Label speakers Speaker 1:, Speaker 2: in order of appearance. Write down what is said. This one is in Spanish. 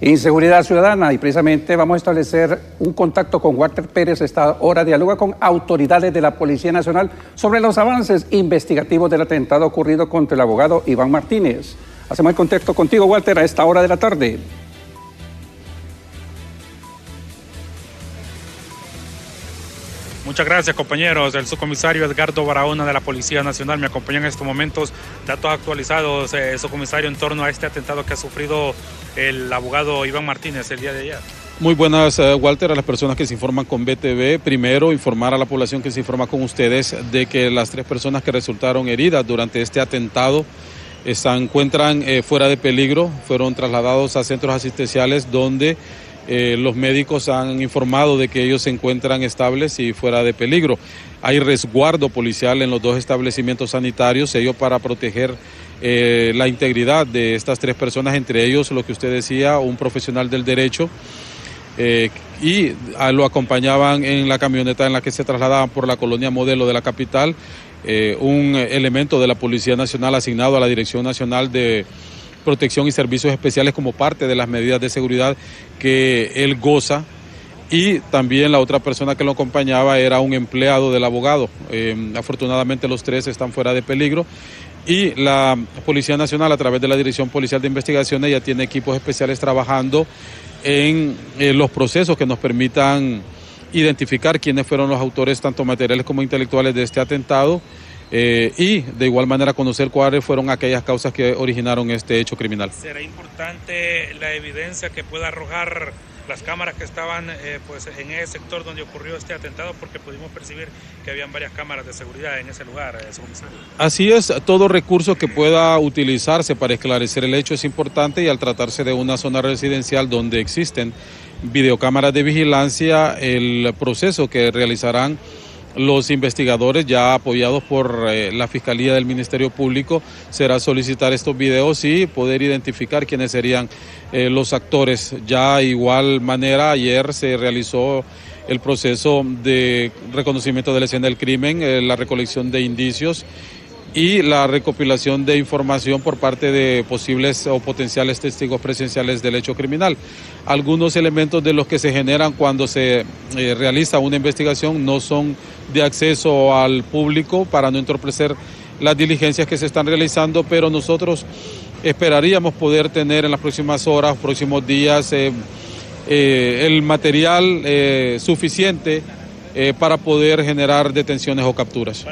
Speaker 1: Inseguridad ciudadana y precisamente vamos a establecer un contacto con Walter Pérez esta hora dialoga con autoridades de la Policía Nacional sobre los avances investigativos del atentado ocurrido contra el abogado Iván Martínez. Hacemos el contacto contigo Walter a esta hora de la tarde.
Speaker 2: Muchas gracias, compañeros. El subcomisario Edgardo Barahona de la Policía Nacional me acompaña en estos momentos. Datos actualizados, eh, subcomisario, en torno a este atentado que ha sufrido el abogado Iván Martínez el día de ayer.
Speaker 3: Muy buenas, eh, Walter, a las personas que se informan con BTV. Primero, informar a la población que se informa con ustedes de que las tres personas que resultaron heridas durante este atentado se encuentran eh, fuera de peligro, fueron trasladados a centros asistenciales donde eh, los médicos han informado de que ellos se encuentran estables y fuera de peligro. Hay resguardo policial en los dos establecimientos sanitarios, ello para proteger eh, la integridad de estas tres personas, entre ellos lo que usted decía, un profesional del derecho. Eh, y lo acompañaban en la camioneta en la que se trasladaban por la colonia modelo de la capital, un elemento de la Policía Nacional asignado a la Dirección Nacional de protección y servicios especiales como parte de las medidas de seguridad que él goza. Y también la otra persona que lo acompañaba era un empleado del abogado. Eh, afortunadamente los tres están fuera de peligro. Y la Policía Nacional, a través de la Dirección Policial de Investigaciones, ya tiene equipos especiales trabajando en eh, los procesos que nos permitan identificar quiénes fueron los autores, tanto materiales como intelectuales, de este atentado eh, y de igual manera conocer cuáles fueron aquellas causas que originaron este hecho criminal.
Speaker 2: ¿Será importante la evidencia que pueda arrojar las cámaras que estaban eh, pues, en ese sector donde ocurrió este atentado? Porque pudimos percibir que habían varias cámaras de seguridad en ese lugar, eh,
Speaker 3: Así es, todo recurso que pueda utilizarse para esclarecer el hecho es importante y al tratarse de una zona residencial donde existen videocámaras de vigilancia, el proceso que realizarán los investigadores, ya apoyados por eh, la Fiscalía del Ministerio Público, será solicitar estos videos y poder identificar quiénes serían eh, los actores. Ya igual manera, ayer se realizó el proceso de reconocimiento de la escena del crimen, eh, la recolección de indicios y la recopilación de información por parte de posibles o potenciales testigos presenciales del hecho criminal. Algunos elementos de los que se generan cuando se eh, realiza una investigación no son de acceso al público para no entorpecer las diligencias que se están realizando, pero nosotros esperaríamos poder tener en las próximas horas, próximos días, eh, eh, el material suficiente para poder generar detenciones o capturas.